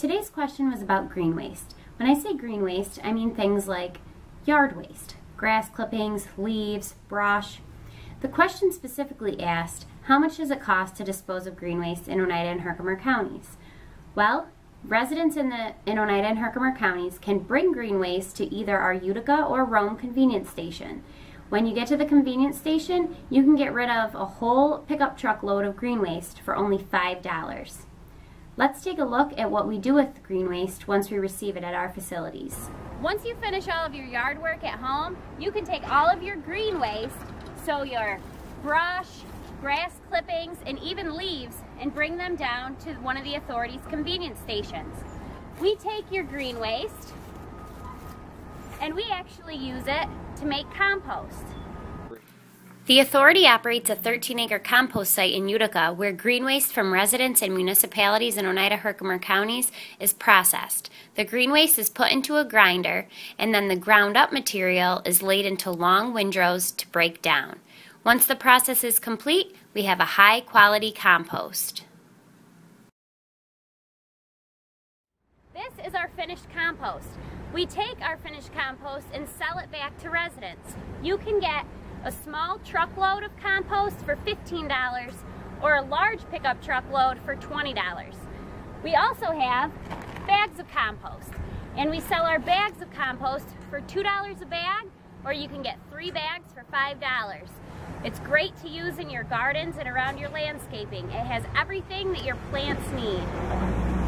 Today's question was about green waste. When I say green waste, I mean things like yard waste, grass clippings, leaves, brush. The question specifically asked, how much does it cost to dispose of green waste in Oneida and Herkimer counties? Well, residents in the in Oneida and Herkimer counties can bring green waste to either our Utica or Rome convenience station. When you get to the convenience station, you can get rid of a whole pickup truck load of green waste for only $5. Let's take a look at what we do with green waste once we receive it at our facilities. Once you finish all of your yard work at home, you can take all of your green waste, so your brush, grass clippings, and even leaves, and bring them down to one of the authority's convenience stations. We take your green waste, and we actually use it to make compost. The authority operates a 13 acre compost site in Utica where green waste from residents and municipalities in Oneida Herkimer counties is processed. The green waste is put into a grinder and then the ground up material is laid into long windrows to break down. Once the process is complete, we have a high quality compost. This is our finished compost. We take our finished compost and sell it back to residents. You can get a small truckload of compost for $15 or a large pickup truckload for $20. We also have bags of compost and we sell our bags of compost for $2 a bag or you can get three bags for $5. It's great to use in your gardens and around your landscaping. It has everything that your plants need.